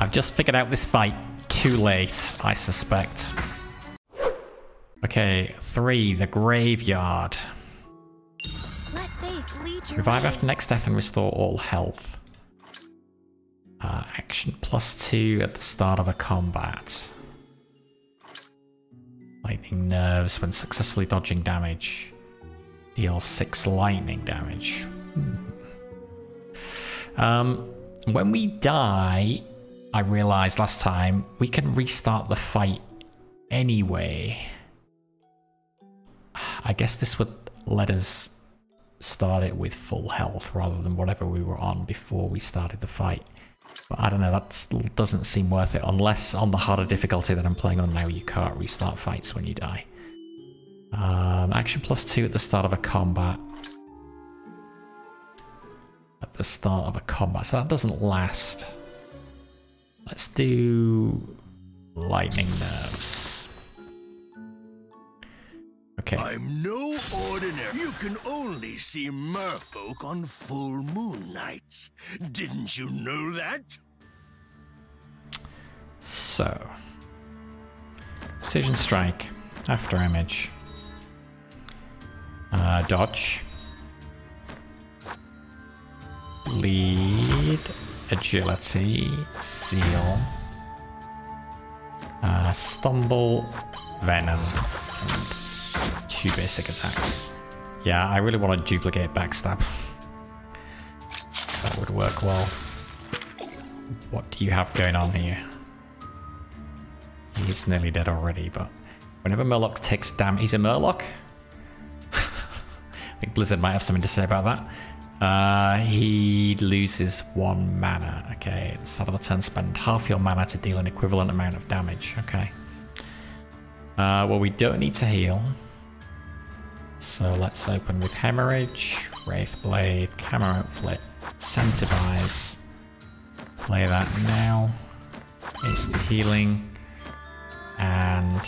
I've just figured out this fight too late, I suspect. Okay, three, the graveyard. Let faith lead your Revive after next death and restore all health. Uh, action plus two at the start of a combat. Lightning nerves when successfully dodging damage. Deal six lightning damage. Hmm. Um, when we die, I realized last time we can restart the fight anyway. I guess this would let us start it with full health rather than whatever we were on before we started the fight. But I don't know, that doesn't seem worth it unless on the harder difficulty that I'm playing on now you can't restart fights when you die. Um, action plus two at the start of a combat. At the start of a combat, so that doesn't last. Let's do lightning nerves. Okay. I'm no ordinary. You can only see merfolk on full moon nights. Didn't you know that? So, precision strike, after image, uh, dodge, lead, agility, zeal, uh, stumble, venom, two basic attacks. Yeah, I really want to duplicate backstab. That would work well. What do you have going on here? He's nearly dead already, but whenever Murloc takes damage, he's a Murloc. I think Blizzard might have something to say about that. Uh, he loses one mana. Okay, at the start of the turn, spend half your mana to deal an equivalent amount of damage. Okay. Uh, well, we don't need to heal. So let's open with Hemorrhage, Wraithblade, Camo Outfit, Incentivize. Play that now. It's the healing. And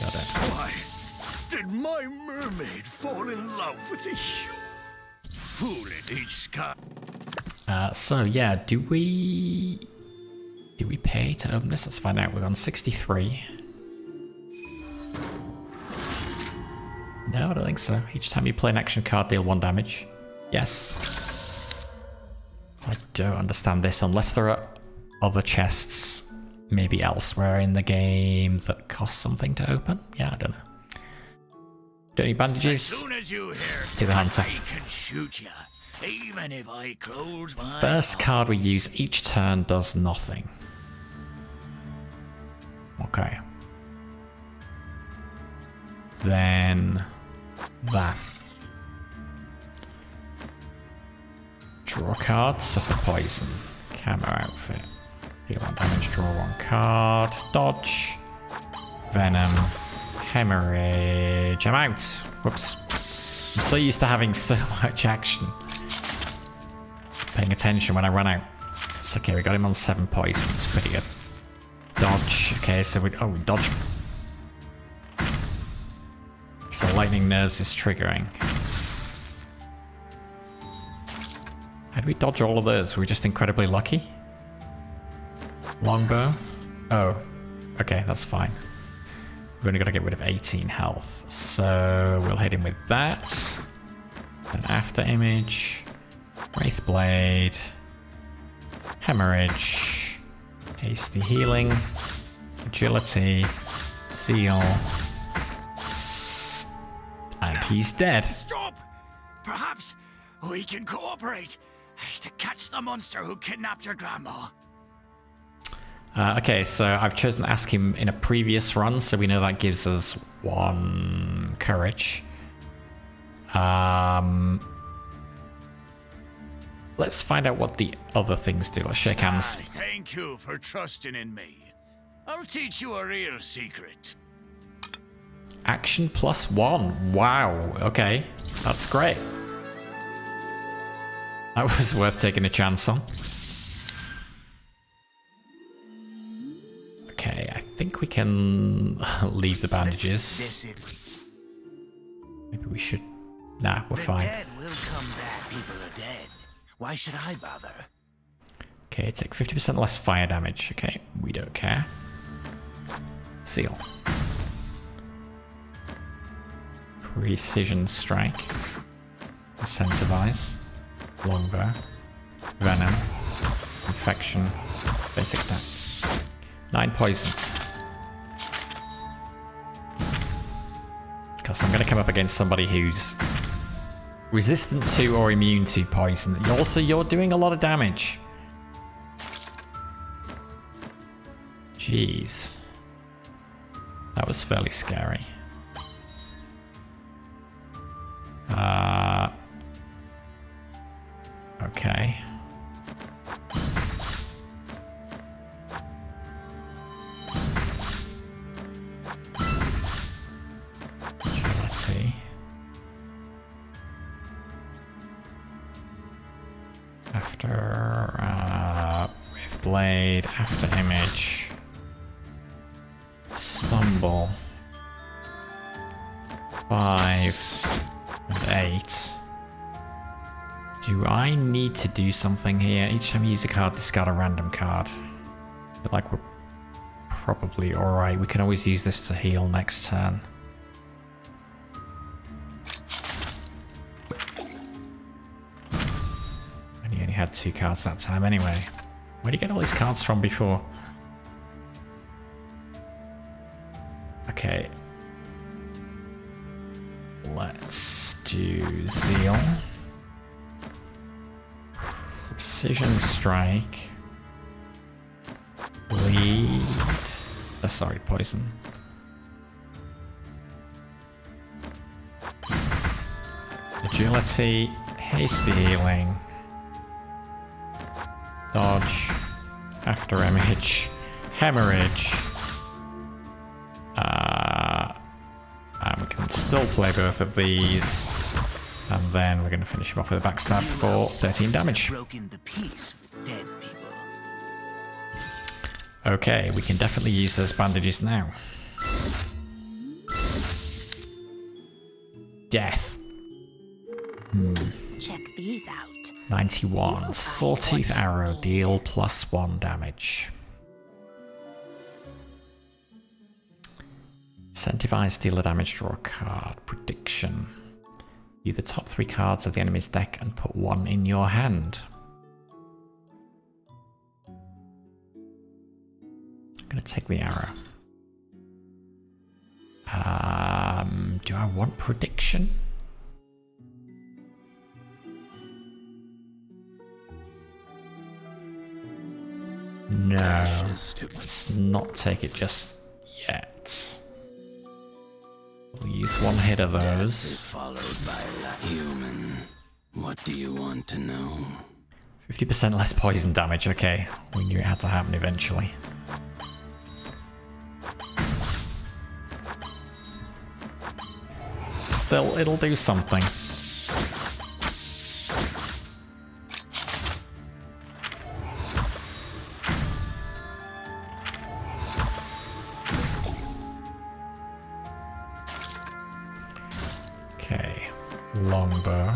you're dead. Why did my mermaid fall in love with the human? Fool each sky. Uh, so yeah, do we do we pay to open this? Let's find out. We're on 63. No, I don't think so. Each time you play an action card, deal one damage. Yes. I don't understand this unless there are other chests maybe elsewhere in the game that cost something to open. Yeah, I don't know. Need As bandages. as To the hunter. I can shoot you, even if I close my First card we use each turn does nothing. Okay. Then that. Draw card, suffer poison. Camo outfit. Deal one damage, draw one card. Dodge. Venom. Hemorrhage. I'm out. Whoops. I'm so used to having so much action paying attention when I run out. It's okay, we got him on seven poison. It's pretty good. Dodge. Okay, so we oh we dodge. So lightning nerves is triggering. How do we dodge all of those? Were we just incredibly lucky? Longbow. Oh, okay, that's fine. We've only got to get rid of 18 health, so we'll hit him with that. An after image. Wraithblade, Hemorrhage, Hasty Healing, Agility, Zeal, and he's dead. Stop! Perhaps we can cooperate to catch the monster who kidnapped your grandma. Uh, okay, so I've chosen to ask him in a previous run, so we know that gives us one courage. Um, let's find out what the other things do. Let's shake hands. Ah, thank you for trusting in me. I'll teach you a real secret. Action plus one. Wow. Okay, that's great. That was worth taking a chance on. Think we can leave the bandages. Maybe we should. Nah, we're The fine. dead will come back. People are dead. Why should I bother? Okay, take 50% less fire damage. Okay, we don't care. Zeal. Precision strike. Incentivize. Longbow. Venom. Infection. Basic attack. Nine poison. Because I'm going to come up against somebody who's resistant to or immune to poison. Also, you're doing a lot of damage. Jeez. That was fairly scary. Do something here? Each time you use a card, discard a random card. Like we're probably alright. We can always use this to heal next turn. And he only had two cards that time anyway. Where'd you get all these cards from before? Okay. Let's do Zeal. Precision Strike. Bleed. Uh, sorry, Poison. Agility. Hasty Healing. Dodge. After Image. Hemorrhage. Uh, and we can still play both of these. And then we're going to finish him off with a backstab for 13 damage. Peace with dead people. Okay, we can definitely use those bandages now. Death. Hmm. Check these out. 91. Sawtooth Arrow, deal plus 1 damage. Incentivize dealer damage, draw a card. Prediction. View the top three cards of the enemy's deck and put one in your hand. The arrow. Um, do I want prediction? No, let's not take it just yet. We'll use one hit of those. followed by human. What do you want to know? 50% less poison damage, okay. We knew it had to happen eventually. Still, it'll do something. Okay, longbow.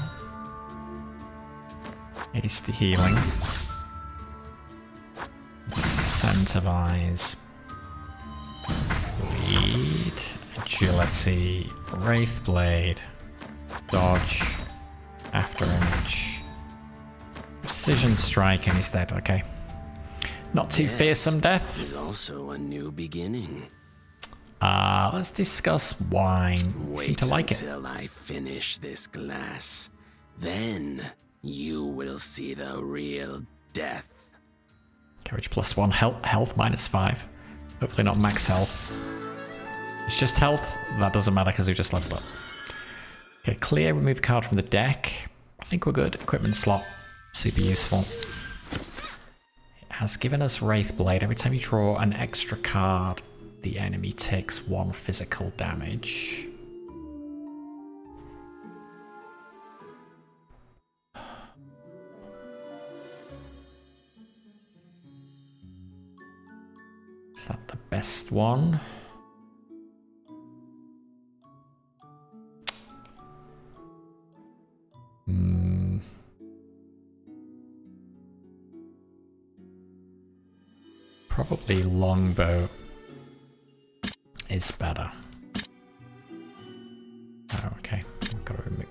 Hasty healing. Incentivize. Agility. Wraith Blade. Dodge. After image. Precision strike and he's dead, okay. Not too fearsome death. Is also a new beginning. Uh, let's discuss wine. You seem Wait to like it. until I finish this glass. Then you will see the real death. Courage plus one, health, health minus five. Hopefully not max health. It's just health. That doesn't matter because we just leveled up. Okay, clear, remove a card from the deck. I think we're good. Equipment slot, super useful. It has given us Wraith Blade. Every time you draw an extra card, the enemy takes one physical damage. Is that the best one? Probably longbow is better. Oh, okay. I've got to remove.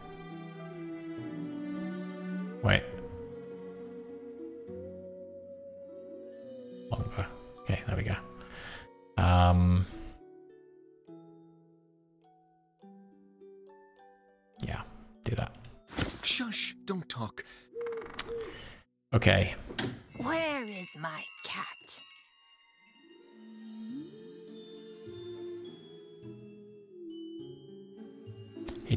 Wait. Longbow. Okay, there we go. Um. Yeah, do that. Shush, don't talk. Okay.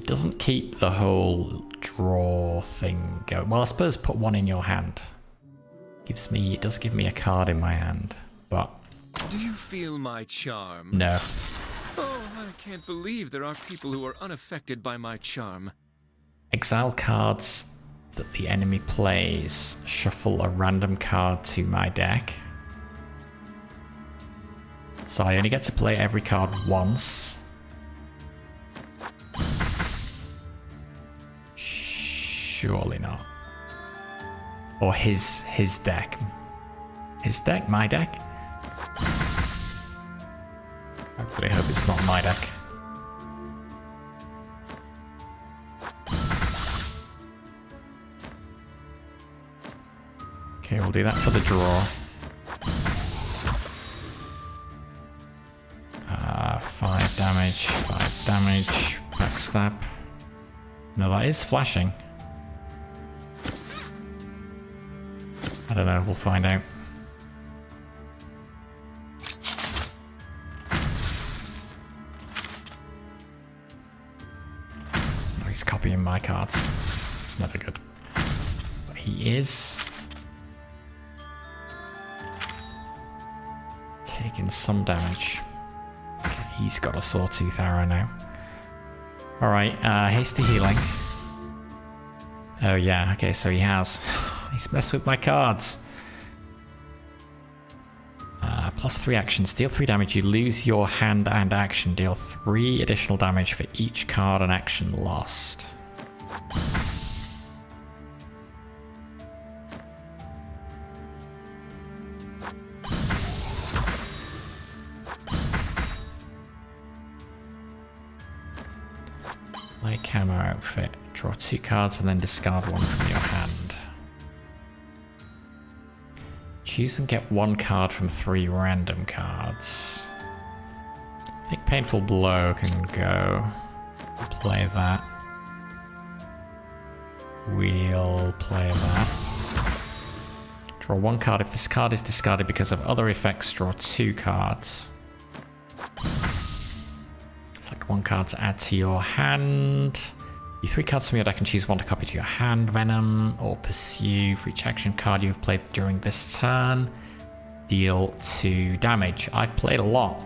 Doesn't keep the whole draw thing going. Well, I suppose put one in your hand. Gives me, it does give me a card in my hand, but Do you feel my charm? no. Oh, I can't believe there are people who are unaffected by my charm. Exile cards that the enemy plays. Shuffle a random card to my deck. So I only get to play every card once. Surely not. Or his his deck. His deck? My deck? I really hope it's not my deck. Okay, we'll do that for the draw. Uh, five damage, five damage, backstab. No, that is flashing. Don't know, we'll find out. He's copying my cards. It's never good. But he is taking some damage. He's got a sawtooth arrow now. Alright, uh, hasty healing. Oh yeah, okay, so he has. He's messed with my cards. Uh, plus three actions. Deal three damage. You lose your hand and action. Deal three additional damage for each card and action lost. Light camo outfit. Draw two cards and then discard one from your hand. Choose and get one card from three random cards. I think Painful Blow can go. Play that. We'll play that. Draw one card. If this card is discarded because of other effects, draw two cards. Select one card to add to your hand. You three cards from your deck and choose one to copy to your hand. Venom or Pursue. For each action card you have played during this turn, deal two damage. I've played a lot.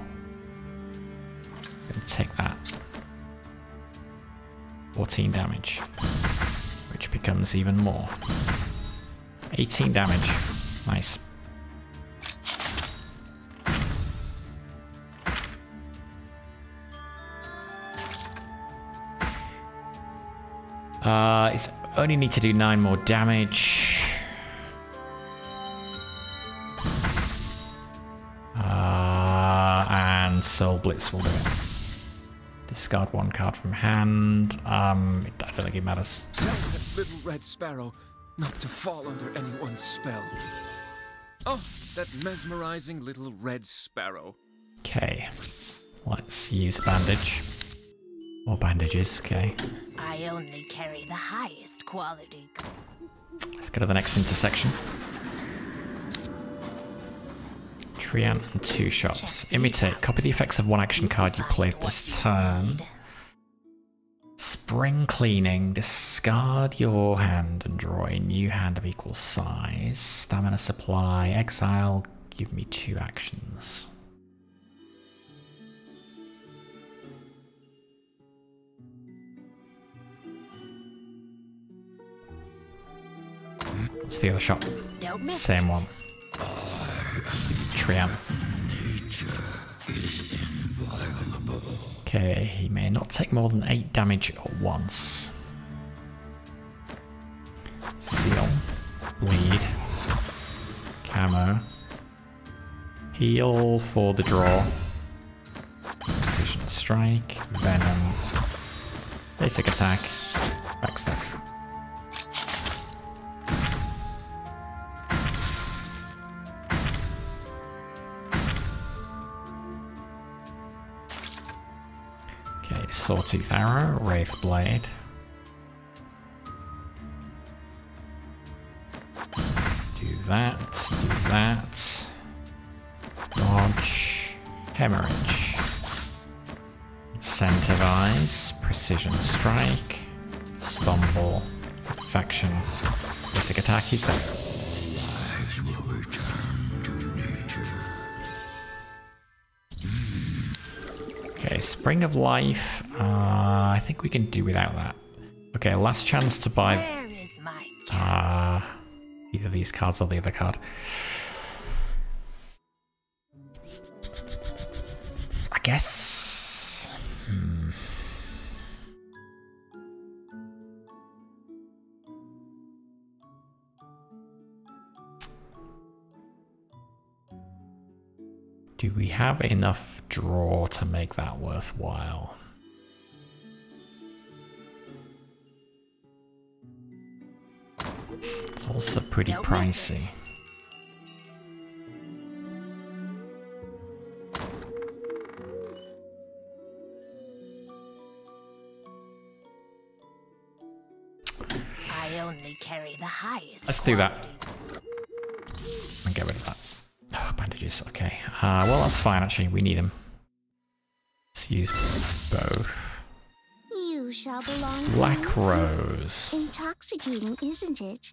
Gonna take that. 14 damage. Which becomes even more. 18 damage. Nice. Uh, it's only need to do nine more damage. Uh, and Soul Blitz will do it. Discard one card from hand. Um, I don't think it matters. Tell that little red sparrow not to fall under anyone's spell. Oh, that mesmerizing little red sparrow. Okay, let's use a bandage. More bandages, okay. I only carry the highest quality. Let's go to the next intersection. Treant and two shops. Imitate. Copy the effects of one action card you played this turn. Spring cleaning. Discard your hand and draw a new hand of equal size. Stamina supply. Exile. Give me two actions. What's the other shop? Same one. Triumph. Okay, he may not take more than 8 damage at once. Zeal. Bleed. Camo. Heal for the draw. Precision strike, venom, basic attack, backstab. Sawtooth Arrow, Wraith Blade. Do that, do that. Dodge, Hemorrhage. Incentivize, Precision Strike, Stumble, Faction, Basic Attack, he's dead. Okay, Spring of Life. Uh, I think we can do without that. Okay, last chance to buy Where is my cat? uh, either these cards or the other card. I guess. Hmm. Do we have enough draw to make that worthwhile? It's also pretty pricey. it. I only carry the highest. Let's do that. quality. And get rid of that. Bandages. Okay. Uh, well, that's fine, actually. We need them. Let's use both. You shall belong Black. Rose. Intoxicating, isn't it?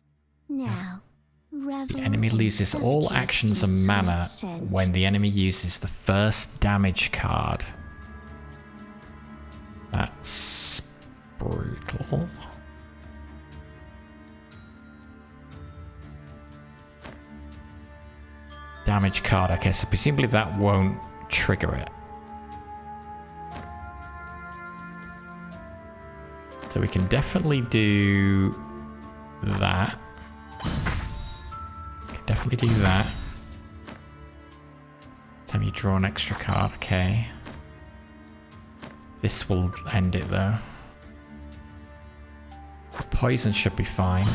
Now, The enemy loses all actions and mana when the enemy uses the first damage card. That's brutal. Damage card. Okay, so presumably that won't trigger it. So we can definitely do that. Can definitely do that. Time you draw an extra card, okay. This will end it though. Poison should be fine.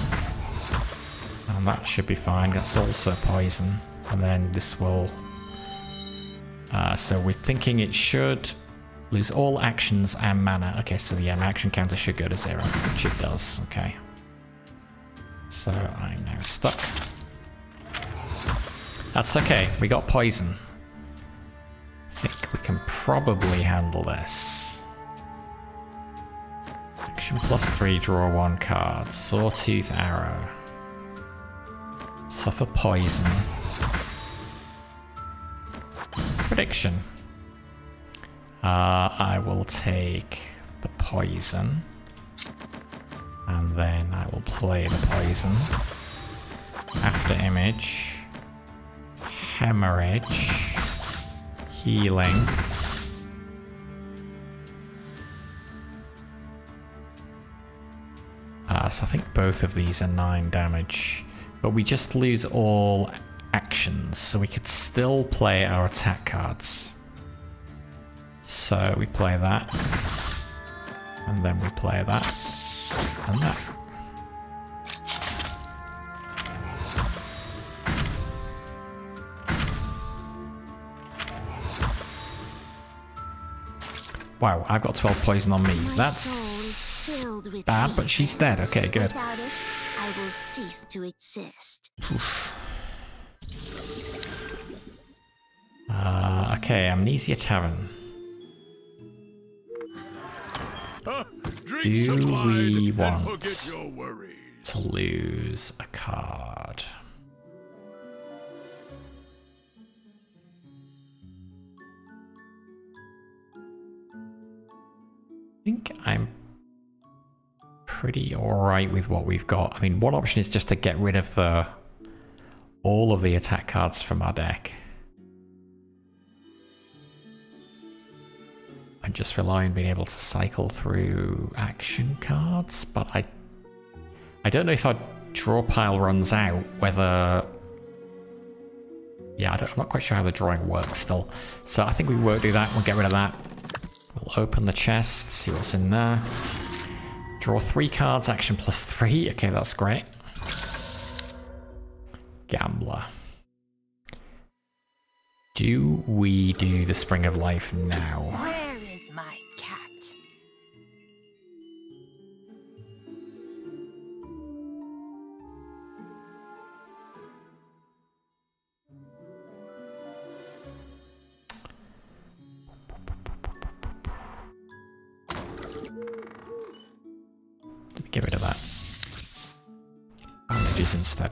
And that should be fine. That's also poison. And then this will. Uh, so we're thinking it should lose all actions and mana. Okay, so the um, action counter should go to zero, which it does. Okay. So I'm now stuck. That's okay. We got poison. I think we can probably handle this. Action plus three, draw one card. Sawtooth arrow. Suffer poison. Prediction. Uh, I will take the poison. And then I will play the poison. After image. Hemorrhage. Healing. Uh, so I think both of these are 9 damage. But we just lose all actions, so we could still play our attack cards. So we play that. And then we play that. And that. Wow, I've got 12 poison on me. That's soul is filled with bad, but she's dead. Okay, good. Without Uh, okay, Amnesia Tavern. Do we want- forget your worries. To lose a card. I think I'm pretty alright with what we've got. I mean, one option is just to get rid of the all of the attack cards from our deck. And just rely on being able to cycle through action cards, but I I don't know if our draw pile runs out, whether Yeah, I am not quite sure how the drawing works still. So I think we won't do that. We'll get rid of that. We'll open the chest, see what's in there. Draw three cards, action plus three. Okay, that's great. Gambler. Do we do the Spring of Life now? Bandages instead.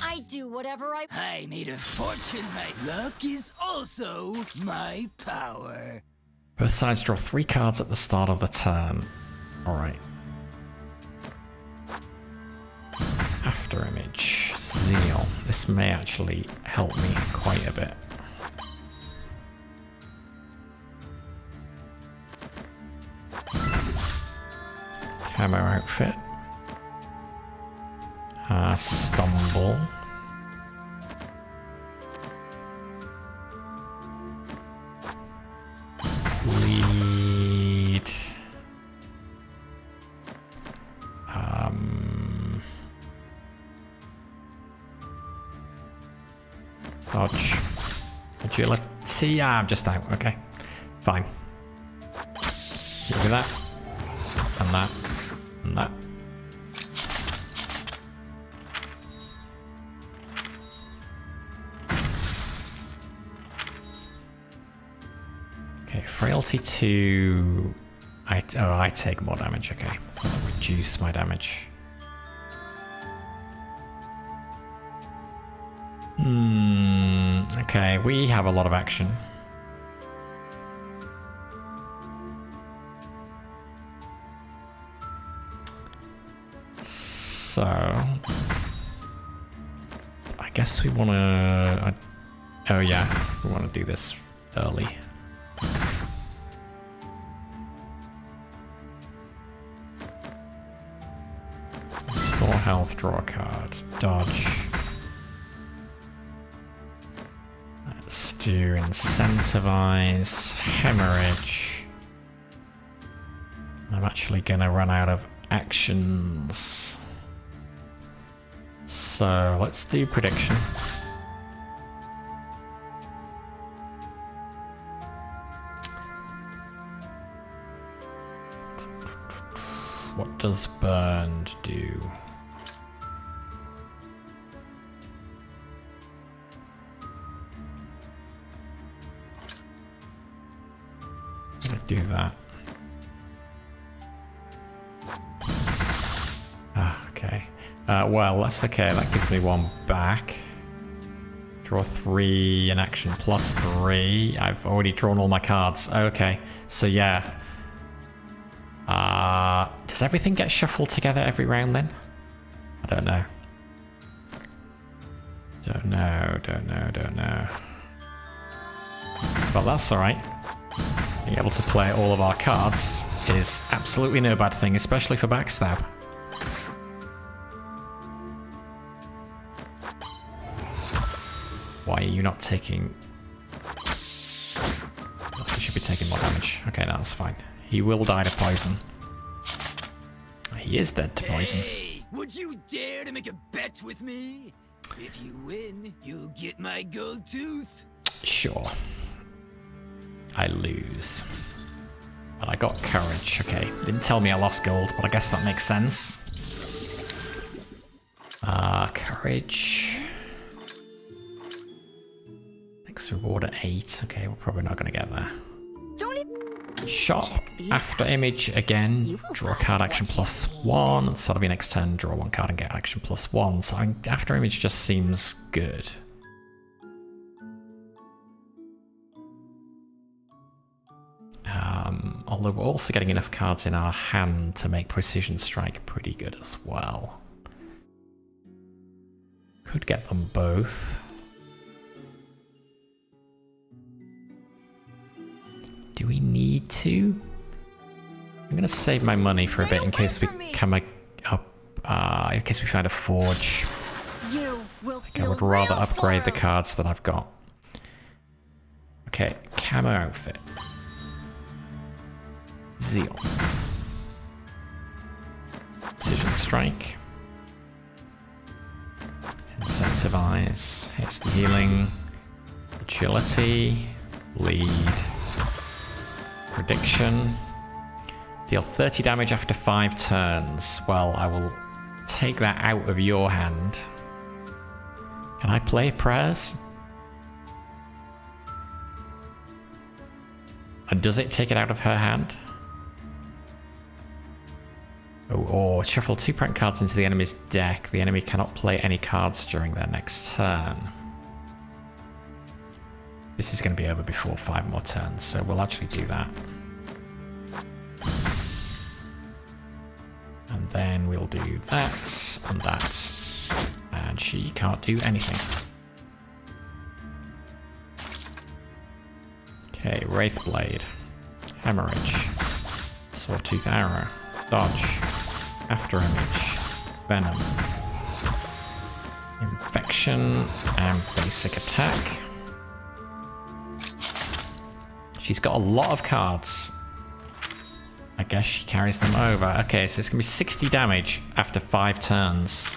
I do whatever I. I made a fortune. My luck is also my power. Both sides draw three cards at the start of the turn. Alright. After image. Zeal. This may actually help me quite a bit. Camo outfit. Uh, stumble. Lead. Um. Dodge. Agility. I'm just out. Okay. Fine. Look at that. Two. I oh I take more damage. Okay, reduce my damage. Hmm. Okay, we have a lot of action. So, I guess we want to. oh yeah, we want to do this early. Health, draw a card, dodge. Let's do incentivize, hemorrhage. I'm actually gonna run out of actions. So let's do prediction. What does burned do? Do that. Ah, okay. Uh, well, that's okay. That gives me one back. Draw three in action plus three. I've already drawn all my cards. Okay, so yeah. Uh, does everything get shuffled together every round then? I don't know. Don't know, don't know, don't know. But that's alright. Being able to play all of our cards is absolutely no bad thing, especially for backstab. Why are you not taking... He should be taking more damage. Okay, no, that's fine. He will die to poison. He is dead to poison. Hey, would you dare to make a bet with me? If you win, you'll get my gold tooth. Sure. I lose. But I got courage, okay. Didn't tell me I lost gold, but I guess that makes sense. Uh, courage. Next reward at 8. Okay, we're probably not going to get there. Shop. After image again, draw card action plus 1. Start of your next turn, draw one card and get action plus 1. So after image just seems good. Although we're also getting enough cards in our hand to make Precision Strike pretty good as well. Could get them both. Do we need to? I'm gonna save my money for a bit in case we come up, uh, in case we find a forge. I I would rather upgrade the cards that I've got. Okay, camo outfit. Zeal. Precision strike. Incentivize. Hasty healing. Agility. Lead. Prediction. Deal 30 damage after 5 turns. Well, I will take that out of your hand. Can I play prayers? And does it take it out of her hand? Oh, or shuffle two prank cards into the enemy's deck. The enemy cannot play any cards during their next turn. This is going to be over before five more turns, so we'll actually do that. And then we'll do that and that. And she can't do anything. Okay, Wraithblade. Hemorrhage. Sawtooth Arrow. Dodge. After Image. Venom. Infection and basic attack. She's got a lot of cards. I guess she carries them over. Okay, so it's going to be 60 damage after 5 turns.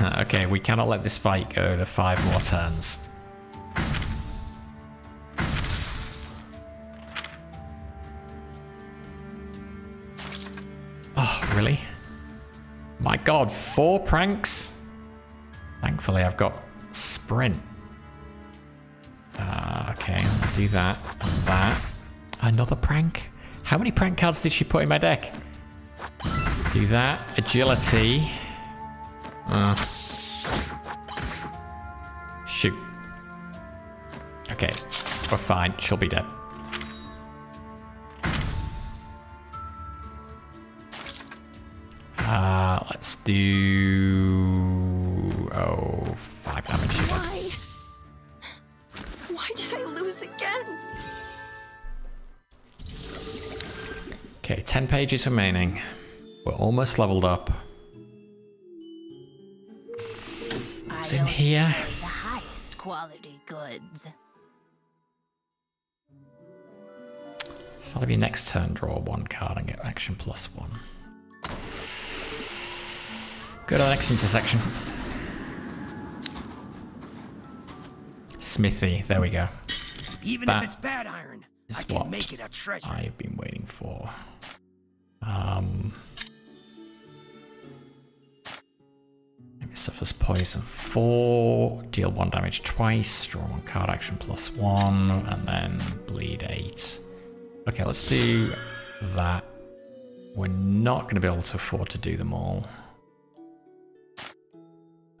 okay, we cannot let this fight go to 5 more turns. God, 4 pranks? Thankfully I've got sprint. Uh, okay, do that and that. Another prank? How many prank cards did she put in my deck? Do that. Agility. Uh. Shoot. Okay, we're fine. She'll be dead. Uh, let's do... Oh, five damage. Why? Why did I lose again? Okay, 10 pages remaining. We're almost leveled up. What's in here? The highest quality goods. Start of your next turn, draw one card and get action plus one. Go to the next intersection. Smithy, there we go. Even That if it's bad iron, is I can what make it a treasure. I've been waiting for. Um, maybe suffers poison four, deal one damage twice, draw one card, action plus one, and then bleed eight. Okay, let's do that. We're not going to be able to afford to do them all.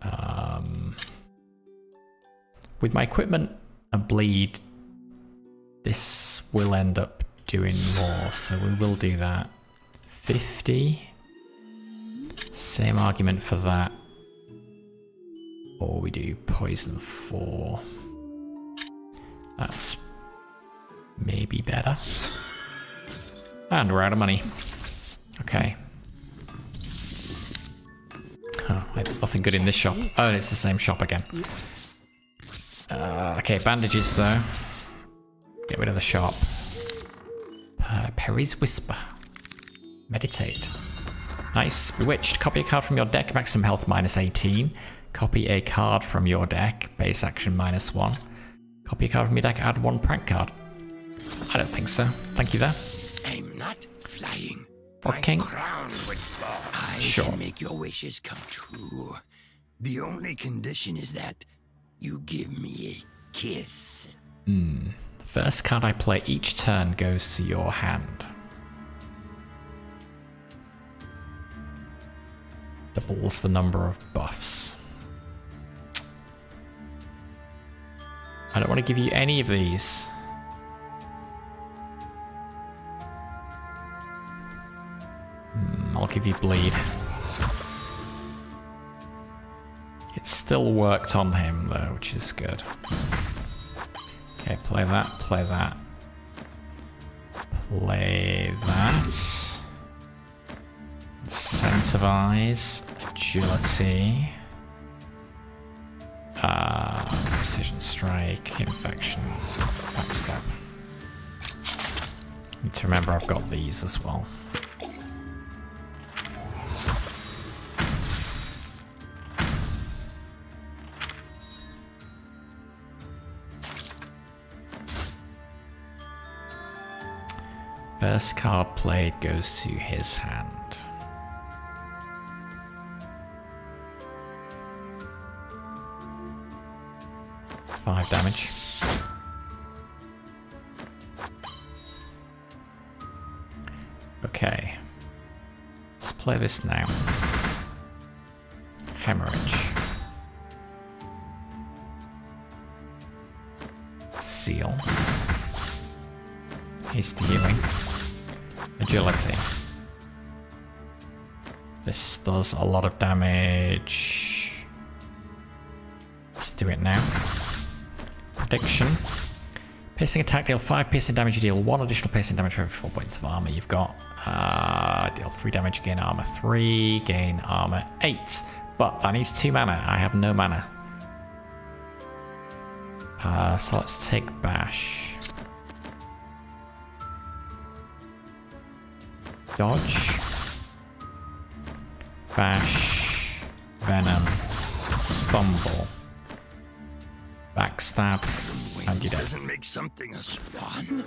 Um, with my equipment and bleed, this will end up doing more, so we will do that. 50. Same argument for that. Or we do poison 4. That's maybe better. And we're out of money. Okay. There's nothing good in this shop. Oh, and it's the same shop again. Uh, okay, bandages though. Get rid of the shop. Uh, Perry's Whisper. Meditate. Nice. Bewitched. Copy a card from your deck, maximum health minus 18. Copy a card from your deck, base action minus 1. Copy a card from your deck, add one prank card. I don't think so. Thank you there. I'm not flying. My crown would fall. I Sure. can make your wishes come true. The only condition is that you give me a kiss. The first card I play each turn goes to your hand. Doubles the number of buffs. I don't want to give you any of these. I'll give you bleed. It still worked on him though, which is good. Okay, play that, play that. Play that. Incentivize, agility. Ah, precision strike, infection, backstab. Need to remember I've got these as well. First card played goes to his hand. Five damage. Okay. Let's play this now. Hemorrhage. Zeal. Hasty healing. Agility. This does a lot of damage. Let's do it now. Prediction. Piercing attack, deal 5 piercing damage, you deal 1 additional piercing damage for every 4 points of armor. You've got uh, deal 3 damage, gain armor 3, gain armor 8. But that needs 2 mana. I have no mana. Uh, so let's take Bash. Dodge. Bash. Venom. Stumble. Backstab. And dead. Doesn't make something a swan.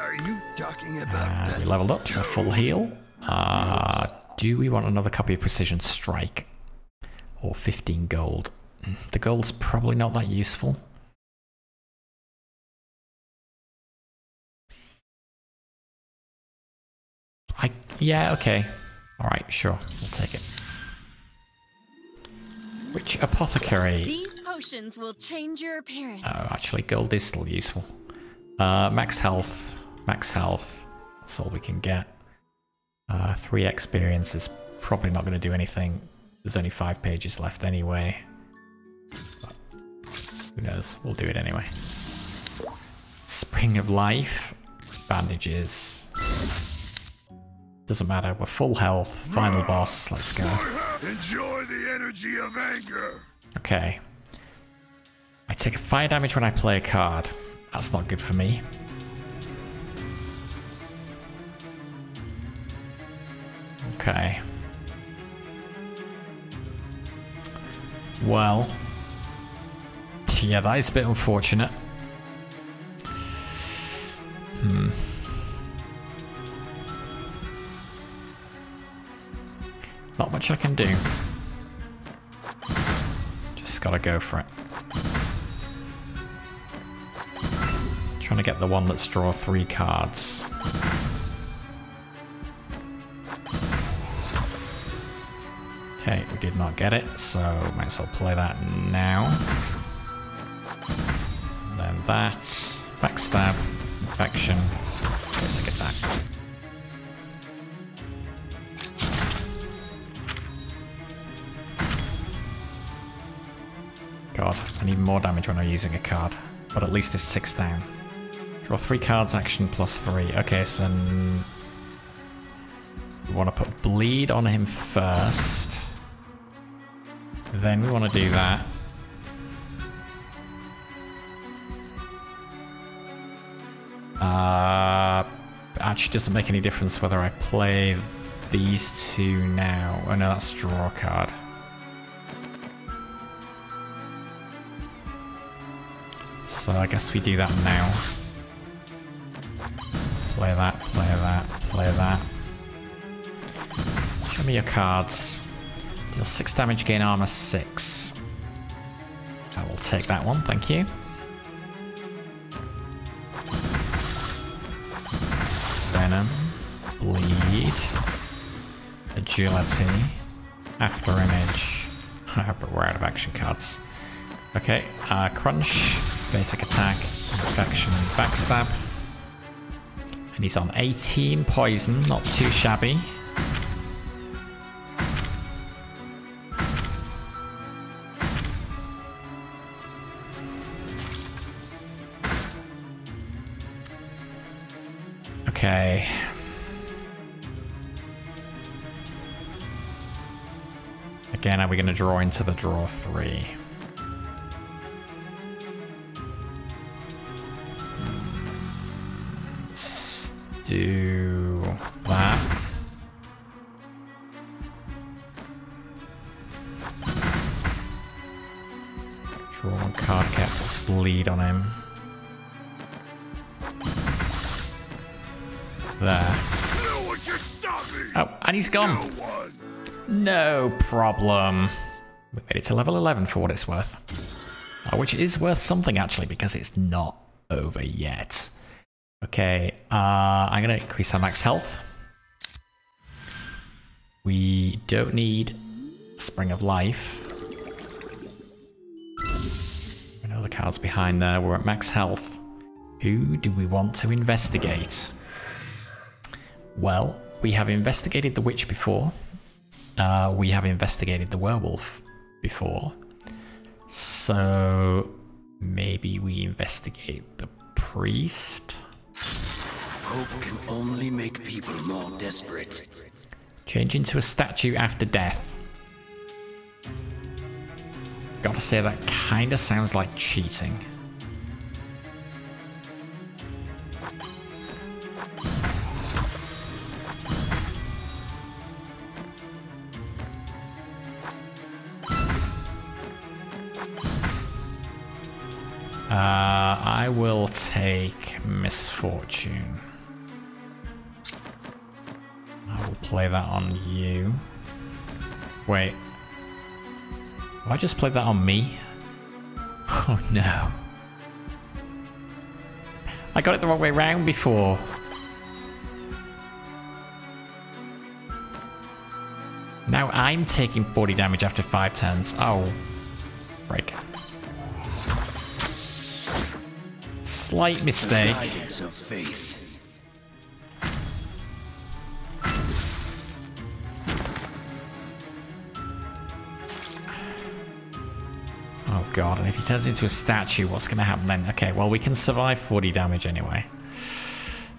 Are you talking about Uh, that? we leveled up, so full heal. Uh, do we want another copy of Precision Strike? Or 15 gold? The gold's probably not that useful. I yeah, okay. Alright, sure, we'll take it. Which apothecary? These potions will change your appearance. Oh, actually, gold is still useful. Uh, max health, max health. That's all we can get. Uh, three experience is probably not going to do anything. There's only five pages left anyway. But who knows? We'll do it anyway. Spring of life, bandages. Doesn't matter. We're full health. Final boss. Let's go. Enjoy the energy of anger. Okay. I take a fire damage when I play a card. That's not good for me. Okay. Well. Yeah, that is a bit unfortunate. Hmm. Not much I can do. Just gotta go for it. Trying to get the one that's draw three cards. Okay, we did not get it, so might as well play that now. Then that, backstab, infection, basic attack. God, I need more damage when I'm using a card. But at least it's six down. Draw three cards, action plus three. Okay, so... We want to put bleed on him first. Then we want to do that. Uh, actually doesn't make any difference whether I play these two now. Oh no, that's draw card. So I guess we do that now. Play that, play that, play that. Show me your cards. Deal 6 damage, gain armor 6. I will take that one, thank you. Venom, Bleed, Agility, After Image. but we're out of action cards. Okay, uh, Crunch, Basic Attack, Infection, Backstab. And he's on 18 Poison, not too shabby. Okay. Again, are we going to draw into the draw three? Do that. Draw one card, cap, bleed on him. There. No! Oh, and he's gone. No! No problem. We made it to level 11 for what it's worth. Uh, which is worth something actually because it's not over yet. Okay, uh, I'm going to increase our max health. We don't need Spring of Life. We know the cards behind there. We're at max health. Who do we want to investigate? Well, we have investigated the witch before. Uh, we have investigated the werewolf before. So maybe we investigate the priest? Hope can only make people more desperate. Change into a statue after death. Gotta say, that kinda sounds like cheating. Uh, I will take misfortune. I will play that on you. Wait. Have I just played that on me? Oh no. I got it the wrong way round before. Now I'm taking 40 damage after 5 turns. Oh. Break. Slight mistake. God, and if he turns into a statue, what's going to happen then? Okay, well, we can survive 40 damage anyway.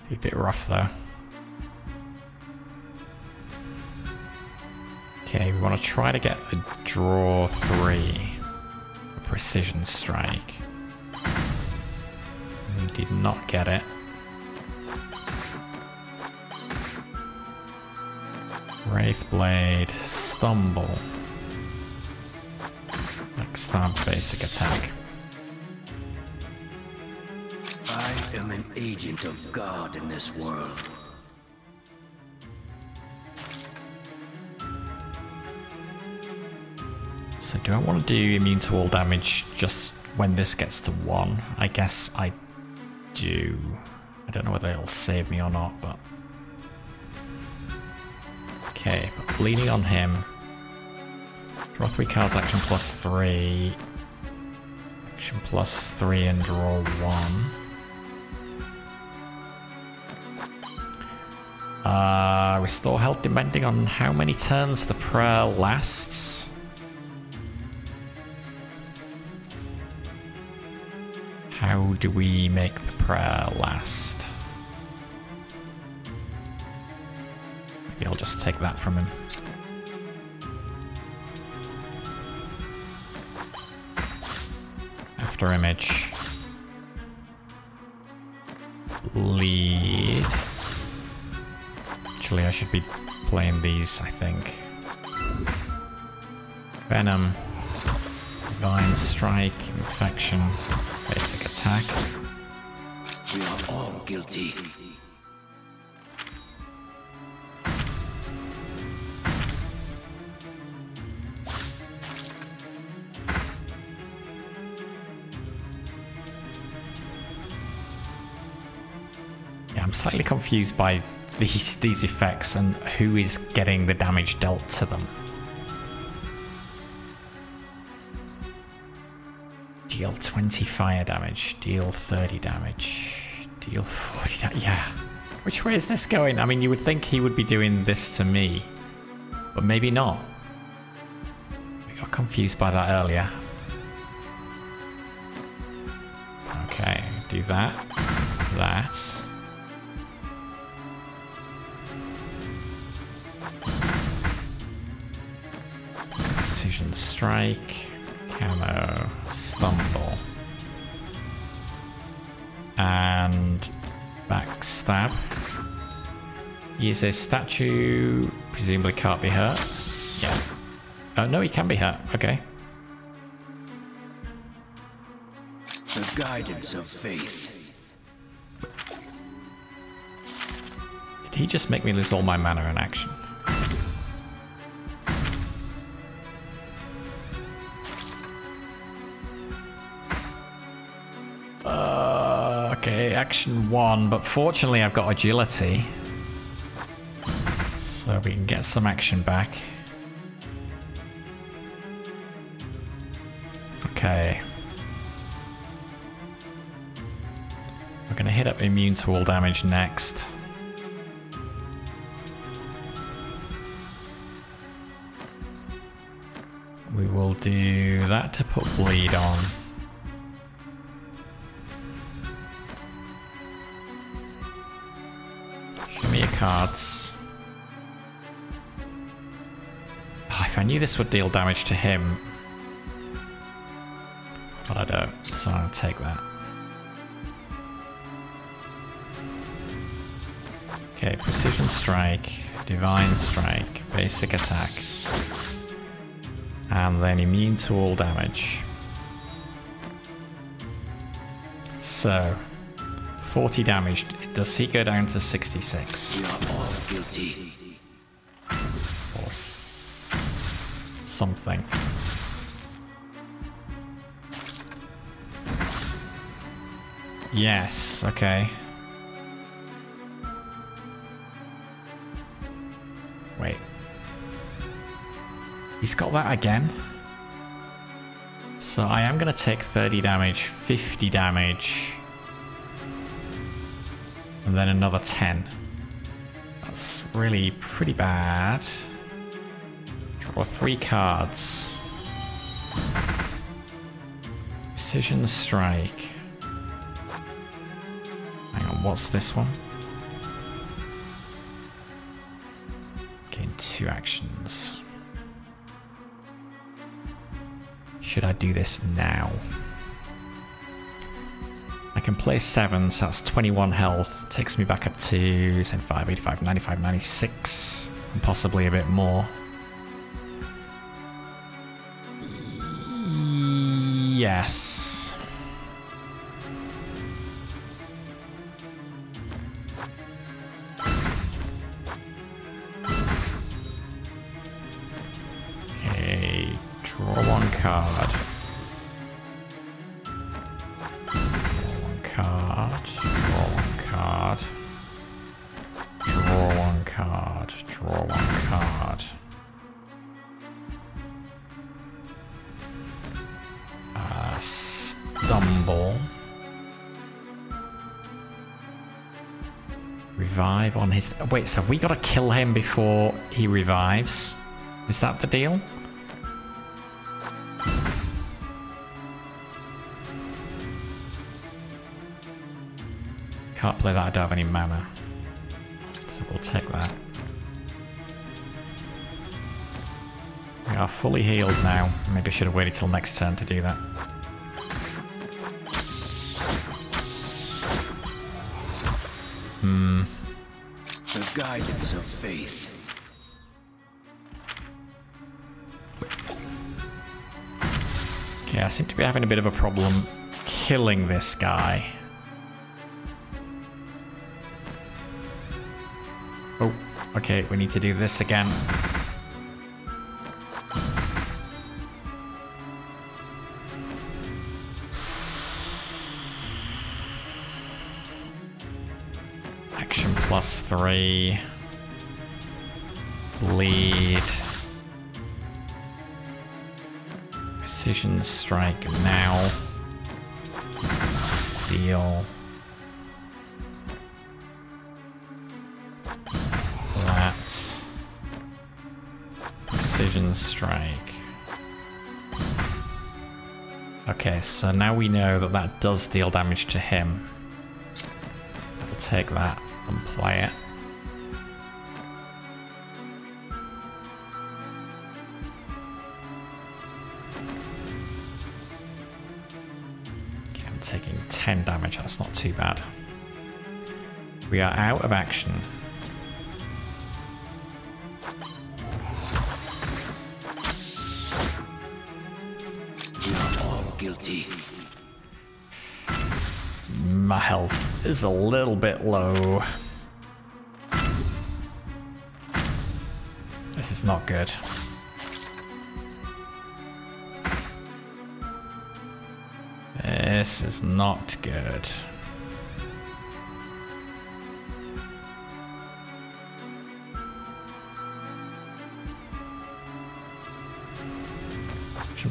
Be a bit rough, though. Okay, we want to try to get the draw three. A precision strike. We did not get it. Wraithblade, stumble. Basic attack. I am an agent of God in this world. So do I want to do immune to all damage just when this gets to one? I guess I do. I don't know whether it'll save me or not, but... Okay, but bleeding on him. Draw three cards, action plus three. Action plus three and draw one. Uh, restore health depending on how many turns the prayer lasts. How do we make the prayer last? Maybe I'll just take that from him. After image. Lead. Actually, I should be playing these, I think. Venom. Divine Strike, Infection, Basic Attack. We are all guilty. Slightly confused by these these effects and who is getting the damage dealt to them. Deal 20 fire damage, deal 30 damage, deal 40 damage. Yeah. Which way is this going? I mean, you would think he would be doing this to me, but maybe not. I got confused by that earlier. Okay, do that, that. Strike, camo, stumble, and backstab. He is a statue, presumably can't be hurt. Yeah. Oh, no, he can be hurt. Okay. The guidance of faith. Did he just make me lose all my mana in action? Uh, okay, action one, but fortunately I've got agility. So we can get some action back. Okay. We're going to hit up immune to all damage next. We will do that to put bleed on. Cards. Oh, if I knew this would deal damage to him. But I don't, so I'll take that. Okay, precision strike, divine strike, basic attack. And then immune to all damage. So, 40 damage. Does he go down to 66? We are all guilty. Or s- something. Yes, okay. Wait. He's got that again? So I am going to take 30 damage, 50 damage, and then another 10. That's really pretty bad. Draw three cards. Precision strike. Hang on, what's this one? Gain two actions. Should I do this now? I can play 7, so that's 21 health. Takes me back up to 75, 85, 95, 96, and possibly a bit more. Yes. Okay, draw one card. Card. Draw one card. Draw one card. Draw one card. Uh, stumble. Revive on his. Wait, so we gotta kill him before he revives? Is that the deal? Can't play that, I don't have any mana. So we'll take that. We are fully healed now. Maybe I should have waited till next turn to do that. Hmm. The guidance of faith. Okay, I seem to be having a bit of a problem killing this guy. Okay, we need to do this again. Action plus three. Lead. Precision strike now. Zeal. Precision strike. Okay, so now we know that that does deal damage to him. We'll take that and play it. Okay, I'm taking 10 damage, that's not too bad. We are out of action. Is a little bit low. This is not good. This is not good.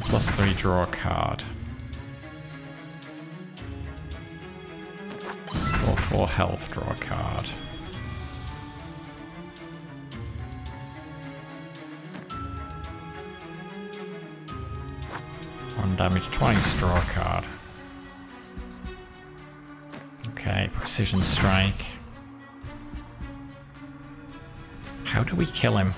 Plus three, draw a card. Health, draw a card. One damage twice, draw a card. Okay, precision strike. How do we kill him?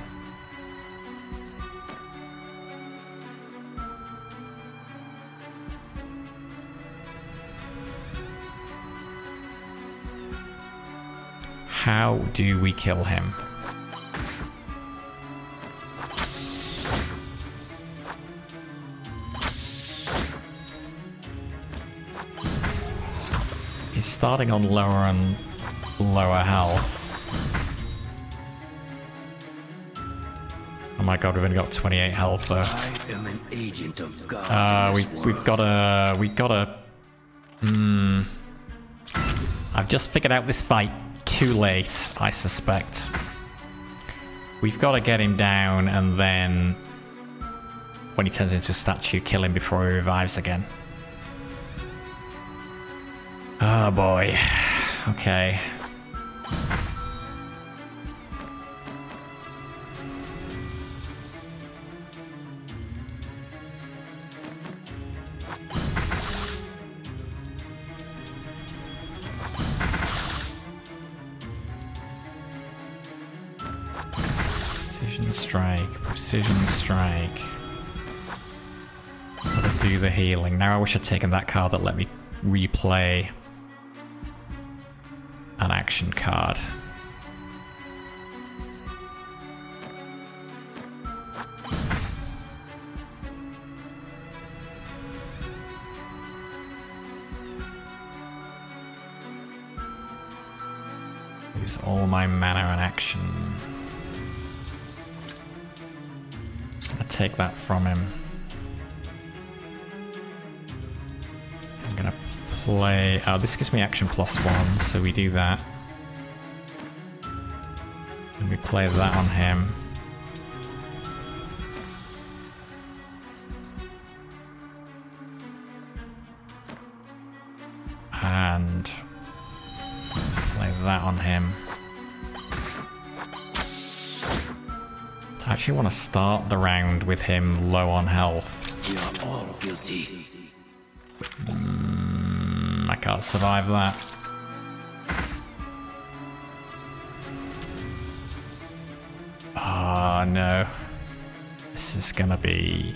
How do we kill him? He's starting on lower and lower health. Oh my god, we've only got 28 health though. I am an agent of God. Uh, we, we've got a we've got a. Hmm. I've just figured out this fight too late. I suspect. We've got to get him down, and then when he turns into a statue, kill him before he revives again. Oh boy. Okay. Strike. Do the healing. Now I wish I'd taken that card that let me replay an action card. Use all my mana and action. Take that from him. I'm gonna play. Oh, this gives me action plus one, so we do that. And we play that on him. Actually want to start the round with him low on health. We are all guilty. Mm, I can't survive that. Ah, no. This is gonna be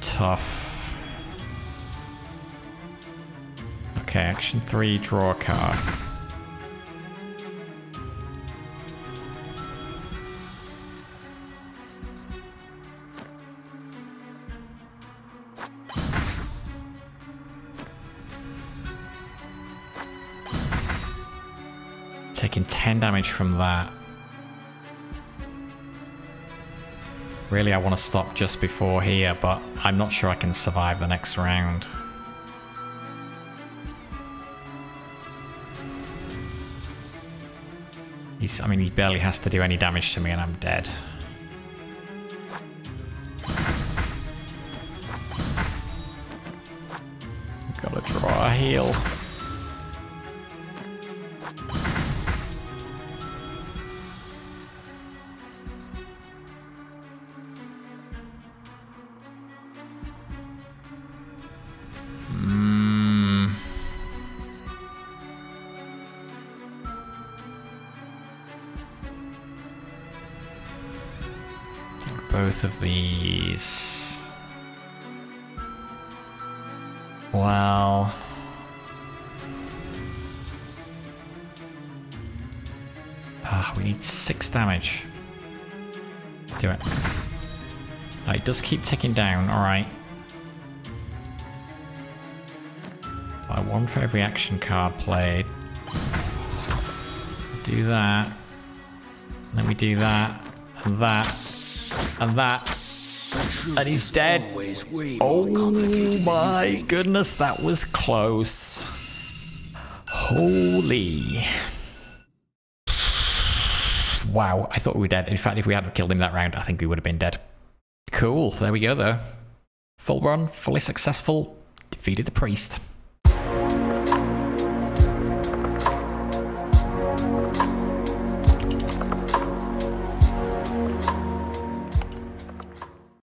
tough. Okay, action three, draw a card. Damage from that. Really, I want to stop just before here, but I'm not sure I can survive the next round. He's, I mean, he barely has to do any damage to me and I'm dead. Gotta draw a heal. Both of these. Well. Ah, we need six damage. Do it. Oh, it does keep ticking down, alright. Buy one for every action card played. Do that. Then we do that, and that, and that. And he's dead. Oh my goodness, that was close. Holy. Wow, I thought we were dead. In fact, if we hadn't killed him that round, I think we would have been dead. Cool, there we go though. Full run, fully successful, defeated the priest.